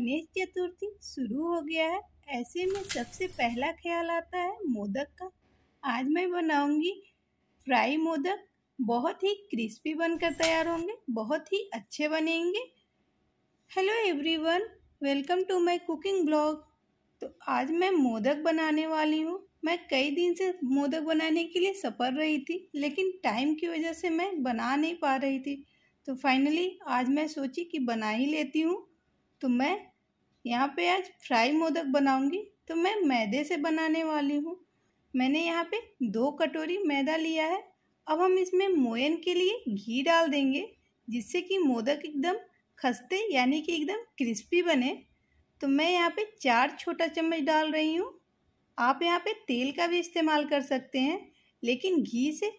गणेश चतुर्थी शुरू हो गया है। ऐसे में सबसे पहला ख्याल आता है मोदक का। आज मैं बनाऊँगी फ्राई मोदक। बहुत ही क्रिस्पी बनकर तैयार होंगे, बहुत ही अच्छे बनेंगे। Hello everyone, welcome to my cooking blog. तो आज मैं मोदक बनाने वाली हूँ। मैं कई दिन से मोदक बनाने के लिए सफ़र रही थी, लेकिन टाइम की वजह से मैं बना नहीं पा रही थी। तो फाइनली आज मैं सोची कि बना ही लेती हूँ। तो मैं यहाँ पे आज फ्राई मोदक बनाऊँगी तो मैं मैदे से बनाने वाली हूँ। मैंने यहाँ पे दो कटोरी मैदा लिया है। अब हम इसमें मोयन के लिए घी डाल देंगे, जिससे कि मोदक एकदम खस्ते, यानी कि एकदम क्रिस्पी बने। तो मैं यहाँ पे चार छोटा चम्मच डाल रही हूँ। आप यहाँ पे तेल का भी इस्तेमाल कर सकते हैं, लेकिन घी से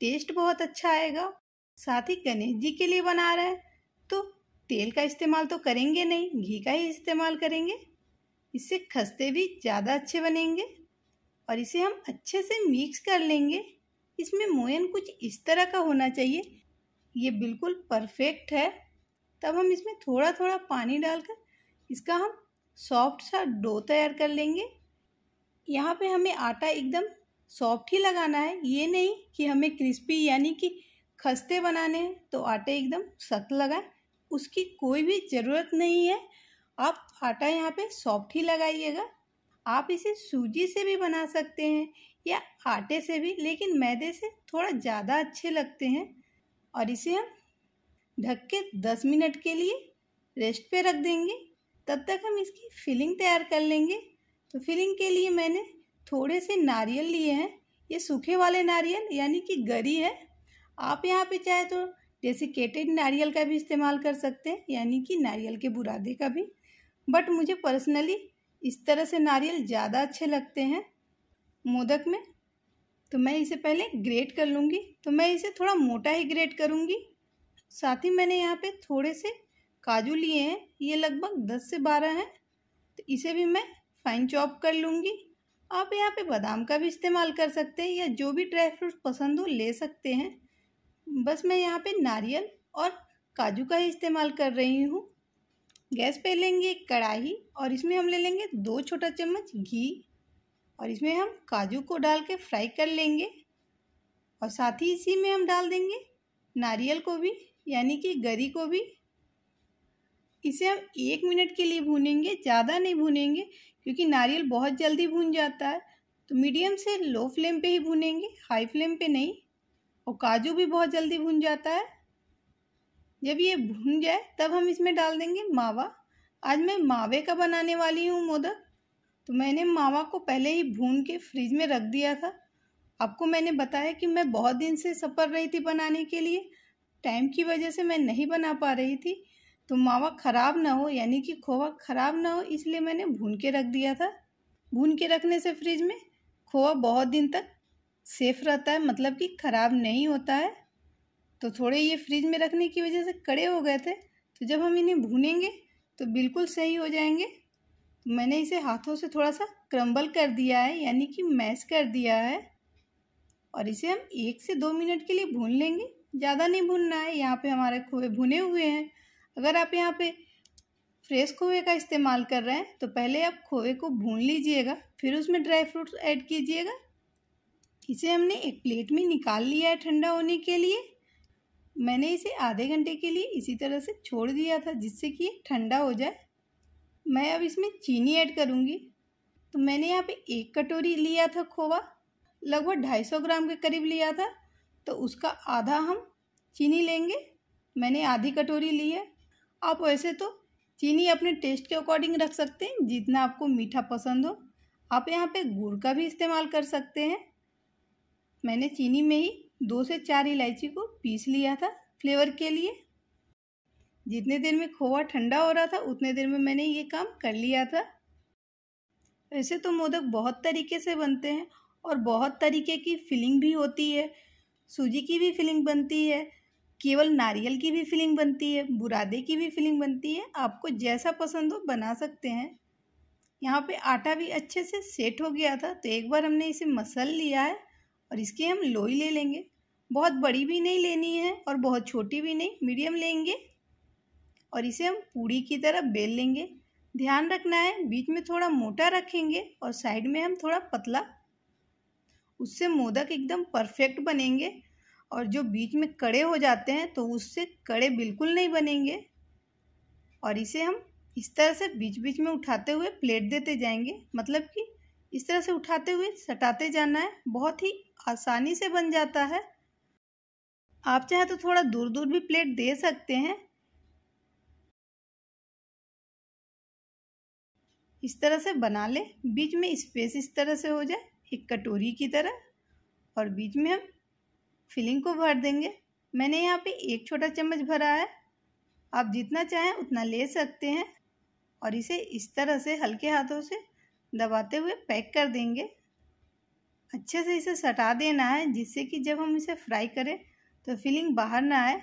टेस्ट बहुत अच्छा आएगा। साथ ही गणेश जी के लिए बना रहे हैं तो तेल का इस्तेमाल तो करेंगे नहीं, घी का ही इस्तेमाल करेंगे। इससे खस्ते भी ज़्यादा अच्छे बनेंगे और इसे हम अच्छे से मिक्स कर लेंगे। इसमें मोयन कुछ इस तरह का होना चाहिए। ये बिल्कुल परफेक्ट है। तब हम इसमें थोड़ा थोड़ा पानी डालकर इसका हम सॉफ्ट सा डो तैयार कर लेंगे। यहाँ पे हमें आटा एकदम सॉफ्ट ही लगाना है। ये नहीं कि हमें क्रिस्पी यानी कि खस्ते बनाने हैं तो आटे एकदम सख्त लगाएँ। उसकी कोई भी ज़रूरत नहीं है। आप आटा यहाँ पे सॉफ्ट ही लगाइएगा। आप इसे सूजी से भी बना सकते हैं या आटे से भी, लेकिन मैदे से थोड़ा ज़्यादा अच्छे लगते हैं। और इसे हम ढक के दस मिनट के लिए रेस्ट पे रख देंगे। तब तक हम इसकी फिलिंग तैयार कर लेंगे। तो फिलिंग के लिए मैंने थोड़े से नारियल लिए हैं। ये सूखे वाले नारियल, यानी कि गरी है। आप यहाँ पे चाहे तो डेसिकेटेड नारियल का भी इस्तेमाल कर सकते हैं, यानी कि नारियल के बुरादे का भी। बट मुझे पर्सनली इस तरह से नारियल ज़्यादा अच्छे लगते हैं मोदक में। तो मैं इसे पहले ग्रेट कर लूँगी। तो मैं इसे थोड़ा मोटा ही ग्रेट करूँगी। साथ ही मैंने यहाँ पे थोड़े से काजू लिए हैं। ये लगभग दस से बारह हैं। तो इसे भी मैं फाइन चॉप कर लूँगी। आप यहाँ पे बादाम का भी इस्तेमाल कर सकते हैं या जो भी ड्राई फ्रूट पसंद हो ले सकते हैं। बस मैं यहाँ पे नारियल और काजू का ही इस्तेमाल कर रही हूँ। गैस पे लेंगे एक कढ़ाई और इसमें हम ले लेंगे दो छोटा चम्मच घी और इसमें हम काजू को डाल के फ्राई कर लेंगे और साथ ही इसी में हम डाल देंगे नारियल को भी, यानी कि गरी को भी। इसे हम एक मिनट के लिए भूनेंगे, ज़्यादा नहीं भूनेंगे, क्योंकि नारियल बहुत जल्दी भून जाता है। तो मीडियम से लो फ्लेम पे ही भूनेंगे, हाई फ्लेम पे नहीं। और काजू भी बहुत जल्दी भुन जाता है। जब ये भुन जाए, तब हम इसमें डाल देंगे मावा। आज मैं मावे का बनाने वाली हूँ मोदक। तो मैंने मावा को पहले ही भून के फ्रिज में रख दिया था। आपको मैंने बताया कि मैं बहुत दिन से सफ़र रही थी बनाने के लिए। टाइम की वजह से मैं नहीं बना पा रही थी। तो मावा ख़राब ना हो, यानी कि खोवा ख़राब ना हो, इसलिए मैंने भून के रख दिया था। भून के रखने से फ्रिज में खोवा बहुत दिन तक सेफ़ रहता है मतलब कि ख़राब नहीं होता है। तो थोड़े ये फ्रिज में रखने की वजह से कड़े हो गए थे। तो जब हम इन्हें भूनेंगे तो बिल्कुल सही हो जाएँगे। तो मैंने इसे हाथों से थोड़ा सा क्रम्बल कर दिया है, यानी कि मैश कर दिया है। और इसे हम एक से दो मिनट के लिए भून लेंगे। ज़्यादा नहीं भूनना है, यहाँ पे हमारे खोए भुने हुए हैं। अगर आप यहाँ पे फ्रेश खोए का इस्तेमाल कर रहे हैं तो पहले आप खोए को भून लीजिएगा, फिर उसमें ड्राई फ्रूट्स ऐड कीजिएगा। इसे हमने एक प्लेट में निकाल लिया है ठंडा होने के लिए। मैंने इसे आधे घंटे के लिए इसी तरह से छोड़ दिया था जिससे कि ये ठंडा हो जाए। मैं अब इसमें चीनी ऐड करूँगी। तो मैंने यहाँ पे एक कटोरी लिया था खोवा, लगभग ढाई सौ ग्राम के करीब लिया था। तो उसका आधा हम चीनी लेंगे। मैंने आधी कटोरी ली है। आप वैसे तो चीनी अपने टेस्ट के अकॉर्डिंग रख सकते हैं, जितना आपको मीठा पसंद हो। आप यहाँ पे गुड़ का भी इस्तेमाल कर सकते हैं। मैंने चीनी में ही दो से चार इलायची को पीस लिया था फ्लेवर के लिए। जितने देर में खोआ ठंडा हो रहा था, उतने देर में मैंने ये काम कर लिया था। ऐसे तो मोदक बहुत तरीके से बनते हैं और बहुत तरीके की फिलिंग भी होती है। सूजी की भी फिलिंग बनती है, केवल नारियल की भी फिलिंग बनती है, बुरादे की भी फिलिंग बनती है। आपको जैसा पसंद हो बना सकते हैं। यहाँ पे आटा भी अच्छे से सेट हो गया था तो एक बार हमने इसे मसल लिया है। और इसकी हम लोई ले लेंगे। बहुत बड़ी भी नहीं लेनी है और बहुत छोटी भी नहीं, मीडियम लेंगे और इसे हम पूड़ी की तरह बेल लेंगे। ध्यान रखना है, बीच में थोड़ा मोटा रखेंगे और साइड में हम थोड़ा पतला, उससे मोदक एकदम परफेक्ट बनेंगे और जो बीच में कड़े हो जाते हैं तो उससे कड़े बिल्कुल नहीं बनेंगे और इसे हम इस तरह से बीच बीच में उठाते हुए प्लेट देते जाएँगे। मतलब कि इस तरह से उठाते हुए, सटाते जाना है, बहुत ही आसानी से बन जाता है। आप चाहे तो थोड़ा दूर दूर भी प्लेट दे सकते हैं। इस तरह से बना ले। बीच में स्पेस इस तरह से हो जाए, एक कटोरी की तरह, और बीच में हम फिलिंग को भर देंगे। मैंने यहाँ पे एक छोटा चम्मच भरा है। आप जितना चाहें उतना ले सकते हैं, और इसे इस तरह से हल्के हाथों से दबाते हुए पैक कर देंगे। अच्छे से इसे सटा देना है, जिससे कि जब हम इसे फ्राई करें तो फिलिंग बाहर ना आए।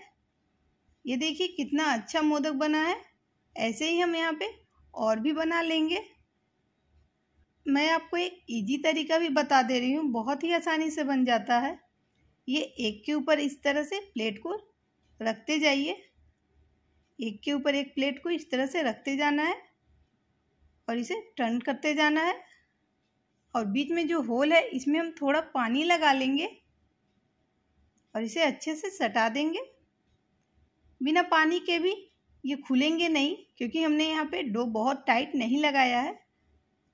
ये देखिए कितना अच्छा मोदक बना है। ऐसे ही हम यहाँ पे और भी बना लेंगे। मैं आपको एक इजी तरीका भी बता दे रही हूँ। बहुत ही आसानी से बन जाता है। ये एक के ऊपर इस तरह से प्लेट को रखते जाइए। एक के ऊपर एक प्लेट को इस तरह से रखते जाना है और इसे टर्न करते जाना है। और बीच में जो होल है, इसमें हम थोड़ा पानी लगा लेंगे और इसे अच्छे से सटा देंगे। बिना पानी के भी ये खुलेंगे नहीं, क्योंकि हमने यहाँ पे डो बहुत टाइट नहीं लगाया है।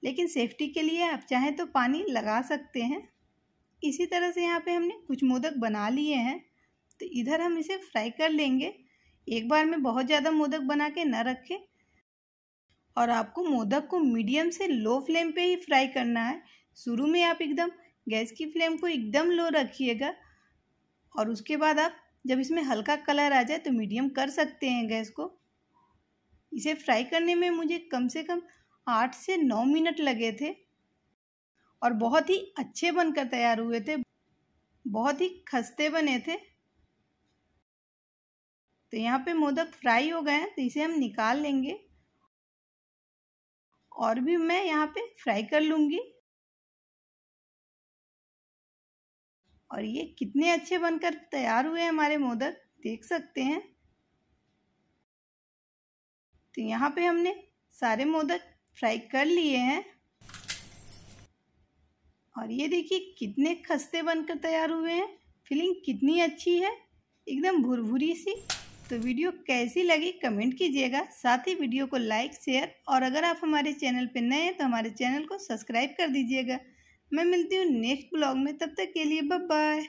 लेकिन सेफ्टी के लिए आप चाहें तो पानी लगा सकते हैं। इसी तरह से यहाँ पे हमने कुछ मोदक बना लिए हैं। तो इधर हम इसे फ्राई कर लेंगे। एक बार में बहुत ज़्यादा मोदक बना के न रखें। और आपको मोदक को मीडियम से लो फ्लेम पे ही फ्राई करना है। शुरू में आप एकदम, गैस की फ्लेम को एकदम लो रखिएगा और उसके बाद आप जब इसमें हल्का कलर आ जाए तो मीडियम कर सकते हैं गैस को। इसे फ्राई करने में मुझे कम से कम आठ से नौ मिनट लगे थे और बहुत ही अच्छे बनकर तैयार हुए थे, बहुत ही खस्ते बने थे। तो यहाँ पे मोदक फ्राई हो गए हैं तो इसे हम निकाल लेंगे। और भी मैं यहाँ पे फ्राई कर लूँगी। और ये कितने अच्छे बनकर तैयार हुए हमारे मोदक, देख सकते हैं। तो यहाँ पे हमने सारे मोदक फ्राई कर लिए हैं। और ये देखिए कितने खस्ते बनकर तैयार हुए हैं। फीलिंग कितनी अच्छी है, एकदम भुरभुरी सी। तो वीडियो कैसी लगी कमेंट कीजिएगा। साथ ही वीडियो को लाइक, शेयर और अगर आप हमारे चैनल पर नए हैं तो हमारे चैनल को सब्सक्राइब कर दीजिएगा। मैं मिलती हूँ नेक्स्ट ब्लॉग में, तब तक के लिए बाय